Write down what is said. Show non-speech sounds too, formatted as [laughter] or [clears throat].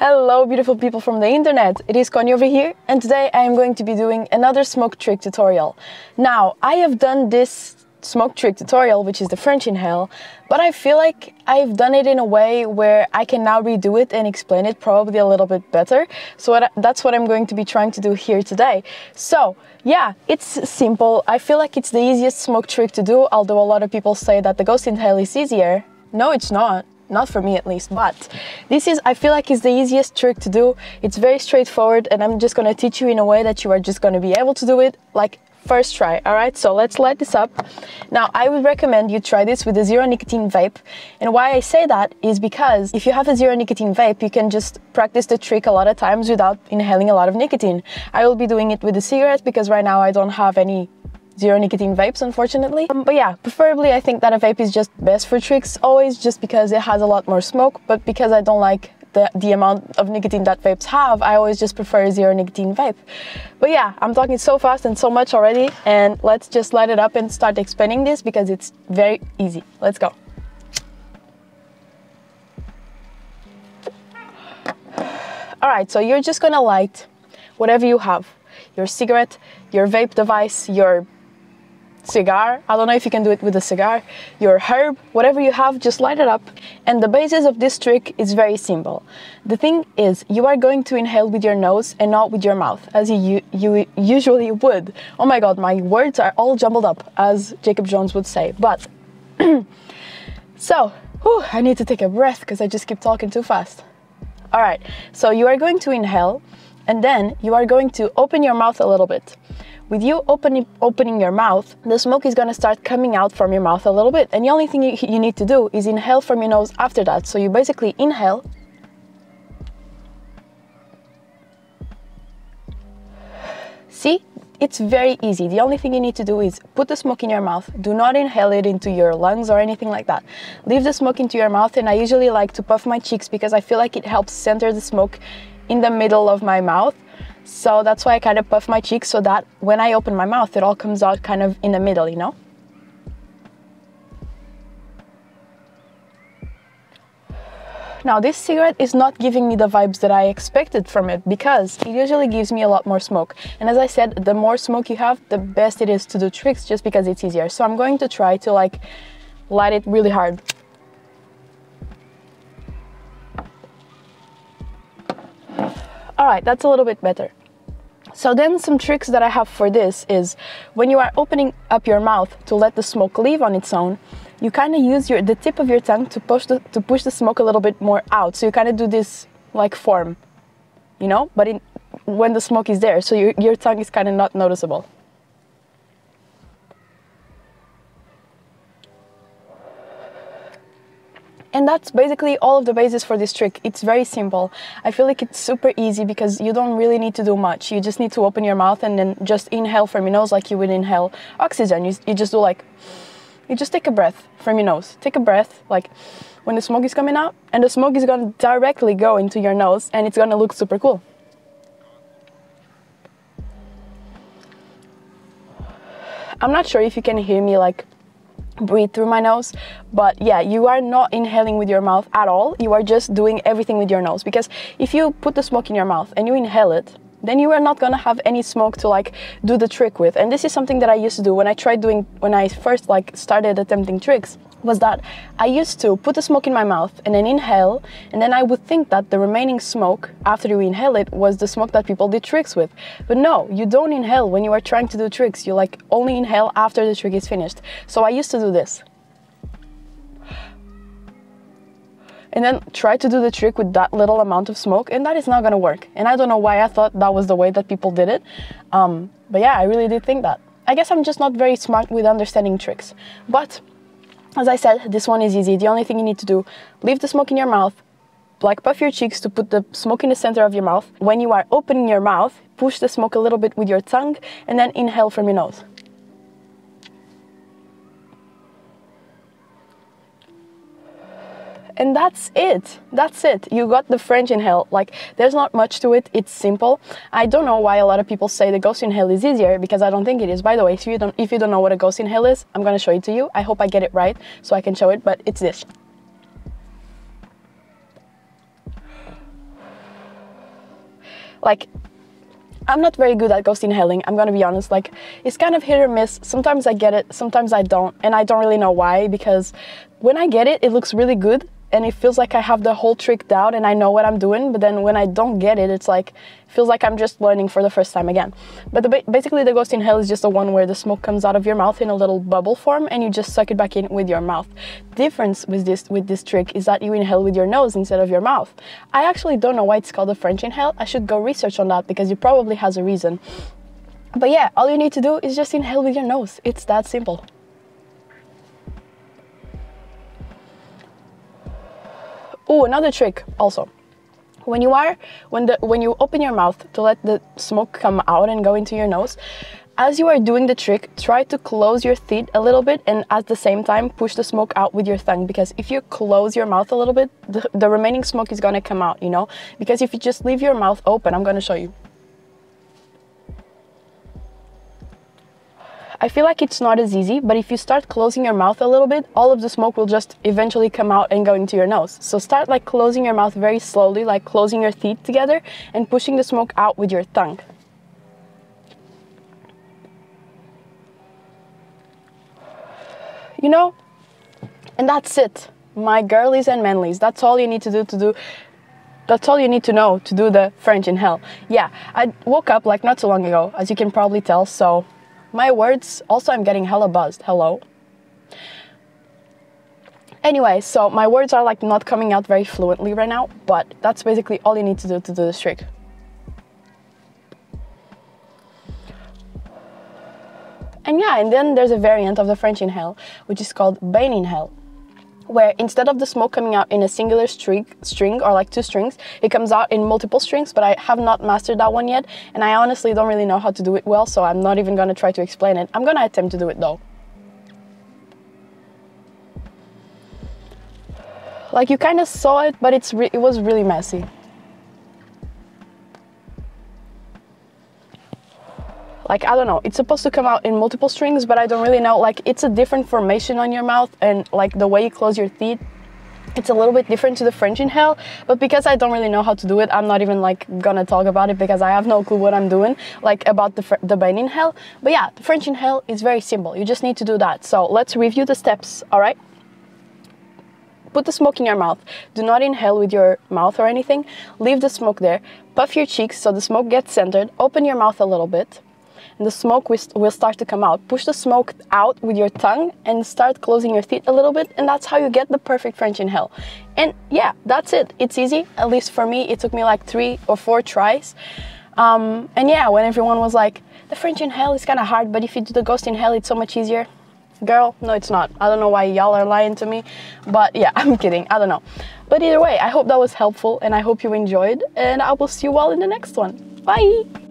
Hello beautiful people from the internet, it is Connie over here and today I am going to be doing another smoke trick tutorial. Now, I have done this smoke trick tutorial, which is the French inhale, but I feel like I've done it in a way where I can now redo it and explain it probably a little bit better. So that's what I'm going to be trying to do here today. So yeah, it's simple. I feel like it's the easiest smoke trick to do, although a lot of people say that the ghost inhale is easier. No, it's not not for me at least but this is i feel like it's the easiest trick to do. It's very straightforward and i'm just to teach you in a way that you are just to be able to do it like first try all right so let's light this up. Now i would recommend you try this with a zero nicotine vape and why i say that is because if you have a zero nicotine vape you can just practice the trick a lot of times without inhaling a lot of nicotine. I will be doing it with a cigarette because right now i don't have any zero nicotine vapes, unfortunately. Um, but yeah, preferably I think that a vape is just best for tricks always just because it has a lot more smoke, but because I don't like the, the amount of nicotine that vapes have, I always just prefer zero nicotine vape. But yeah, I'm talking so fast and so much already, and let's just light it up and start explaining this because it's very easy. Let's go. All right, so you're just gonna light whatever you have your cigarette, your vape device, your cigar. I don't know if you can do it with a cigar, your herb, whatever you have, just light it up. And the basis of this trick is very simple. The thing is, you are going to inhale with your nose and not with your mouth, as you, you usually would. Oh my god, my words are all jumbled up, as Jacob Jones would say. But, [clears throat] so, whew, I need to take a breath because I just keep talking too fast. All right, so you are going to inhale and then you are going to open your mouth a little bit. With you opening, opening your mouth, the smoke is going to start coming out from your mouth a little bit. And the only thing you, you need to do is inhale from your nose after that. So you basically inhale. See, it's very easy. The only thing you need to do is put the smoke in your mouth. Do not inhale it into your lungs or anything like that. Leave the smoke into your mouth and I usually like to puff my cheeks because I feel like it helps center the smoke in the middle of my mouth so that's why I kind of puff my cheeks so that when I open my mouth, it all comes out kind of in the middle, you know? Now this cigarette is not giving me the vibes that I expected from it because it usually gives me a lot more smoke. And as I said, the more smoke you have, the best it is to do tricks just because it's easier. So I'm going to try to like light it really hard. All right, that's a little bit better. So then some tricks that I have for this is when you are opening up your mouth to let the smoke leave on its own, you kind of use your the tip of your tongue to push the to push the smoke a little bit more out. So you kind of do this like form, you know, but in, when the smoke is there, so your your tongue is kind of not noticeable. And that's basically all of the basis for this trick. It's very simple. I feel like it's super easy because you don't really need to do much. You just need to open your mouth and then just inhale from your nose like you would inhale oxygen. You, you just do like, you just take a breath from your nose. Take a breath, like when the smoke is coming out, and the smoke is gonna directly go into your nose and it's gonna look super cool. I'm not sure if you can hear me like breathe through my nose. But yeah you are not inhaling with your mouth at all. You are just doing everything with your nose. Because if you put the smoke in your mouth and you inhale it then you are not gonna have any smoke to like do the trick with and this is something that i used to do when i tried doing when i first like started attempting tricks was that I used to put the smoke in my mouth and then inhale, and then I would think that the remaining smoke after you inhale it was the smoke that people did tricks with. But no, you don't inhale when you are trying to do tricks. You like only inhale after the trick is finished. So I used to do this. And then try to do the trick with that little amount of smoke, and that is not gonna work. And I don't know why I thought that was the way that people did it. Um, but yeah, I really did think that. I guess I'm just not very smart with understanding tricks. But as I said, this one is easy. The only thing you need to do, leave the smoke in your mouth, like puff your cheeks to put the smoke in the center of your mouth. When you are opening your mouth, push the smoke a little bit with your tongue and then inhale from your nose. And that's it. That's it. You got the french inhale like there's not much to it. It's simple. I don't know why a lot of people say the ghost inhale is easier because i don't think it is. By the way if you don't if you don't know what a ghost inhale is i'm going to show it to you. I hope i get it right so i can show it but it's this. Like, I'm not very good at ghost inhaling, I'm gonna be honest. Like, it's kind of hit or miss. Sometimes I get it, sometimes I don't, and I don't really know why because when I get it, it looks really good and it feels like I have the whole trick down and I know what I'm doing. But then when I don't get it, it's like feels like I'm just learning for the first time again. But the, basically, the ghost inhale is just the one where the smoke comes out of your mouth in a little bubble form and you just suck it back in with your mouth. Difference with this with this trick is that you inhale with your nose instead of your mouth. I actually don't know why it's called the French inhale. I should go research on that because it probably has a reason. But yeah, all you need to do is just inhale with your nose. It's that simple. Oh, another trick also. When you are when the when you open your mouth to let the smoke come out and go into your nose, as you are doing the trick, try to close your teeth a little bit and at the same time push the smoke out with your tongue because if you close your mouth a little bit, the, the remaining smoke is gonna come out, you know? Because if you just leave your mouth open, I'm gonna show you. I feel like it's not as easy, but if you start closing your mouth a little bit, all of the smoke will just eventually come out and go into your nose. So start like closing your mouth very slowly, like closing your teeth together and pushing the smoke out with your tongue. You know, and that's it. My girlies and manlies, that's all you need to do to do that's all you need to know to do the French inhale. Yeah, I woke up like not so long ago, as you can probably tell, so my words, also I'm getting hella buzzed, hello. Anyway, so my words are like not coming out very fluently right now, but that's basically all you need to do to do this trick. And yeah, and then there's a variant of the French inhale, which is called Bane inhale where instead of the smoke coming out in a singular string, string or like two strings, it comes out in multiple strings, but I have not mastered that one yet, and I honestly don't really know how to do it well, so I'm not even gonna try to explain it. I'm gonna attempt to do it though. Like you kind of saw it, but it's it was really messy. Like I don't know, it's supposed to come out in multiple strings, but I don't really know. Like it's a different formation on your mouth and like the way you close your teeth it's a little bit different to the French inhale, but because I don't really know how to do it, I'm not even like gonna talk about it because I have no clue what I'm doing, like about the, the Bane inhale. But yeah, the French inhale is very simple. You just need to do that. So let's review the steps, all right? Put the smoke in your mouth. Do not inhale with your mouth or anything. Leave the smoke there. Puff your cheeks so the smoke gets centered. Open your mouth a little bit the smoke will start to come out. Push the smoke out with your tongue and start closing your teeth a little bit, and that's how you get the perfect French inhale. And yeah, that's it. It's easy. At least for me, it took me like three or four tries. Um, and yeah, when everyone was like, the French inhale is kind of hard, but if you do the ghost inhale, it's so much easier. Girl, no, it's not. I don't know why y'all are lying to me, but yeah, [laughs] I'm kidding. I don't know. But either way, I hope that was helpful and I hope you enjoyed, and I will see you all in the next one. Bye!